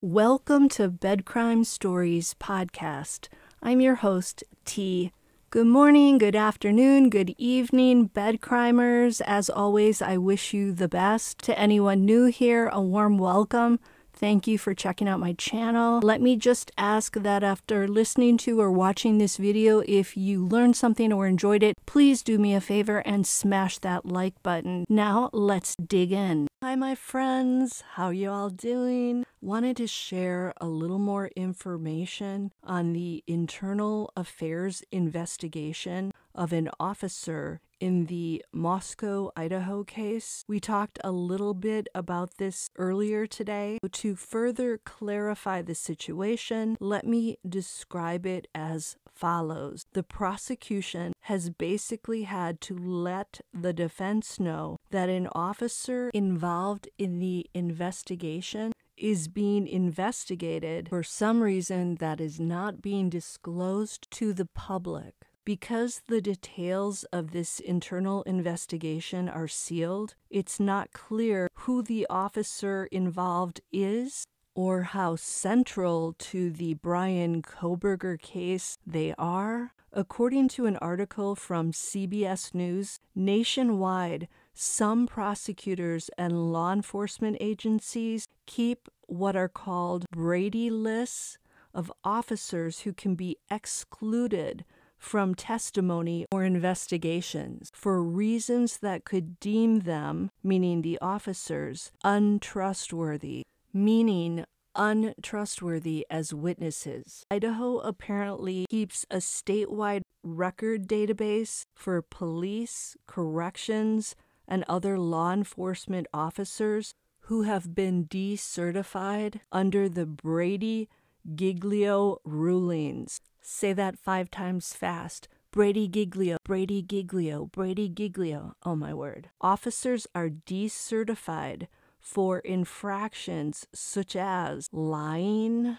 Welcome to Bed Crime Stories podcast. I'm your host, T. Good morning, good afternoon, good evening, bed crimers. As always, I wish you the best. To anyone new here, a warm welcome. Thank you for checking out my channel. Let me just ask that after listening to or watching this video, if you learned something or enjoyed it, please do me a favor and smash that like button. Now let's dig in. Hi my friends, how you all doing? Wanted to share a little more information on the internal affairs investigation of an officer in the Moscow, Idaho case. We talked a little bit about this earlier today. To further clarify the situation, let me describe it as follows. The prosecution has basically had to let the defense know that an officer involved in the investigation is being investigated for some reason that is not being disclosed to the public. Because the details of this internal investigation are sealed, it's not clear who the officer involved is or how central to the Bryan Kohberger case they are. According to an article from CBS News, nationwide, some prosecutors and law enforcement agencies keep what are called Brady lists of officers who can be excluded from testimony or investigations for reasons that could deem them, meaning the officers, untrustworthy, meaning untrustworthy as witnesses. Idaho apparently keeps a statewide record database for police, corrections, and other law enforcement officers who have been decertified under the Brady Giglio rulings. Say that five times fast. Brady Giglio, Brady Giglio, Brady Giglio. Oh my word. Officers are decertified for infractions such as lying,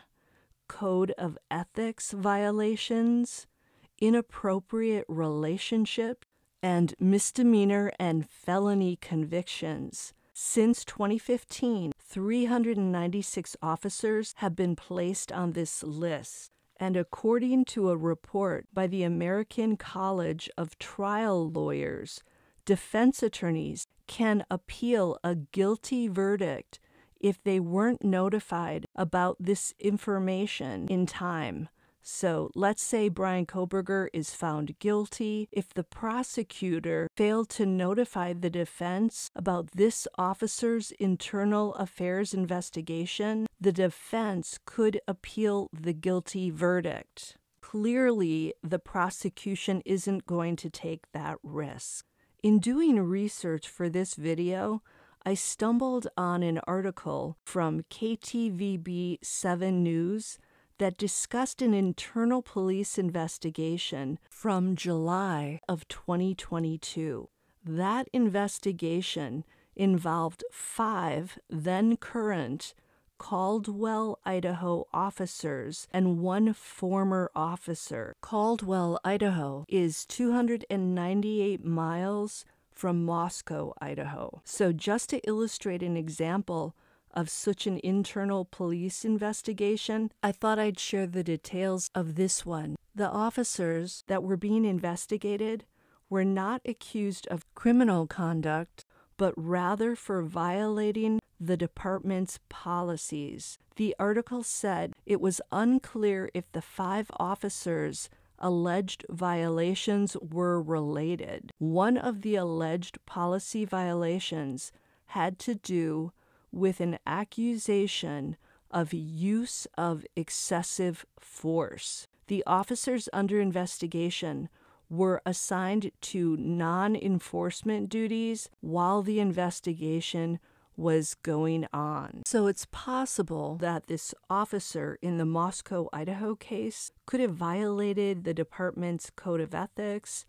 code of ethics violations, inappropriate relationship, and misdemeanor and felony convictions. Since 2015, 396 officers have been placed on this list. And according to a report by the American College of Trial Lawyers, defense attorneys can appeal a guilty verdict if they weren't notified about this information in time. So let's say Bryan Kohberger is found guilty. If the prosecutor failed to notify the defense about this officer's internal affairs investigation, the defense could appeal the guilty verdict. Clearly, the prosecution isn't going to take that risk. In doing research for this video, I stumbled on an article from KTVB 7 News that discussed an internal police investigation from July of 2022. That investigation involved five then current Caldwell, Idaho officers and one former officer. Caldwell, Idaho is 298 miles from Moscow, Idaho. So, just to illustrate an example of such an internal police investigation, I thought I'd share the details of this one. The officers that were being investigated were not accused of criminal conduct, but rather for violating the department's policies. The article said it was unclear if the five officers alleged violations were related. One of the alleged policy violations had to do with an accusation of use of excessive force. The officers under investigation were assigned to non enforcement duties while the investigation was going on. So it's possible that this officer in the Moscow, Idaho case could have violated the department's code of ethics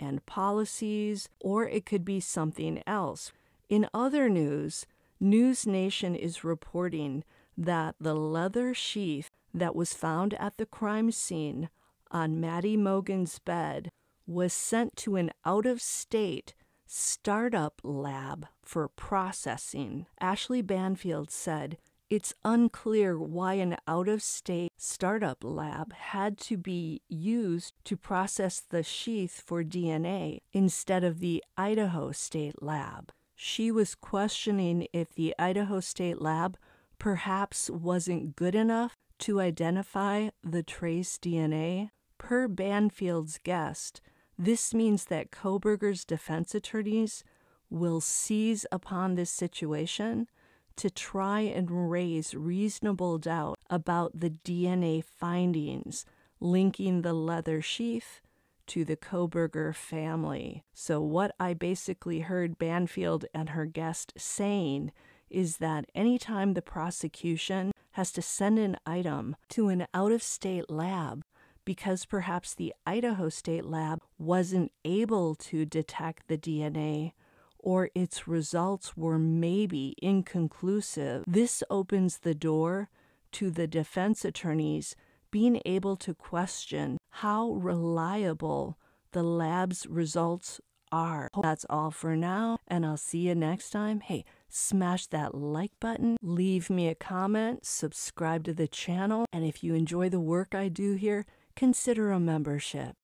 and policies, or it could be something else. In other news, News Nation is reporting that the leather sheath that was found at the crime scene on Maddie Mogen's bed was sent to an out of state startup lab for processing. Ashley Banfield said It's unclear why an out of state startup lab had to be used to process the sheath for DNA instead of the Idaho State Lab. She was questioning if the Idaho State Lab perhaps wasn't good enough to identify the trace DNA. Per Banfield's guest, this means that Kohberger's defense attorneys will seize upon this situation to try and raise reasonable doubt about the DNA findings linking the leather sheath to the Kohberger family. So, what I basically heard Banfield and her guest saying is that anytime the prosecution has to send an item to an out of state lab because perhaps the Idaho State Lab wasn't able to detect the DNA or its results were maybe inconclusive, this opens the door to the defense attorneys being able to question how reliable the lab's results are. That's all for now, and I'll see you next time. Hey, smash that like button, leave me a comment, subscribe to the channel, and if you enjoy the work I do here, consider a membership.